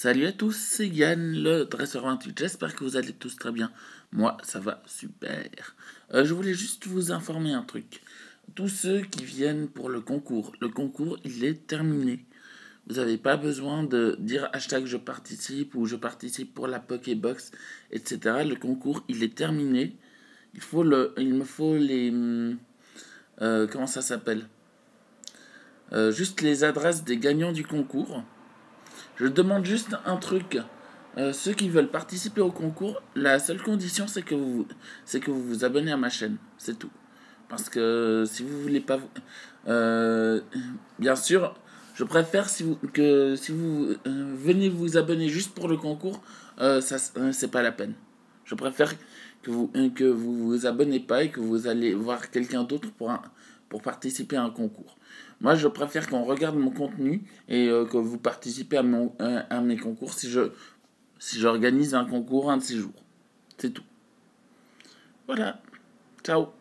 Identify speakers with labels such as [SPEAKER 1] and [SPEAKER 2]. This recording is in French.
[SPEAKER 1] Salut à tous, c'est Yann, le dresseur 28. J'espère que vous allez tous très bien. Moi, ça va super. Euh, je voulais juste vous informer un truc. Tous ceux qui viennent pour le concours, le concours, il est terminé. Vous n'avez pas besoin de dire hashtag je participe ou je participe pour la Pokébox, etc. Le concours, il est terminé. Il, faut le, il me faut les... Euh, comment ça s'appelle? Euh, Juste les adresses des gagnants du concours. Je demande juste un truc. Euh, ceux qui veulent participer au concours, la seule condition c'est que vous c'est que vous abonnez à ma chaîne, c'est tout. Parce que si vous voulez pas, euh, bien sûr, je préfère si vous que si vous euh, venez vous abonner juste pour le concours, ça c'est pas la peine. Je préfère que vous que vous vous abonnez pas et que vous allez voir quelqu'un d'autre pour pour participer à un concours. Moi, je préfère qu'on regarde mon contenu et euh, que vous participez à, mon, à mes concours si je si j'organise un concours un de ces jours. C'est tout. Voilà. Ciao.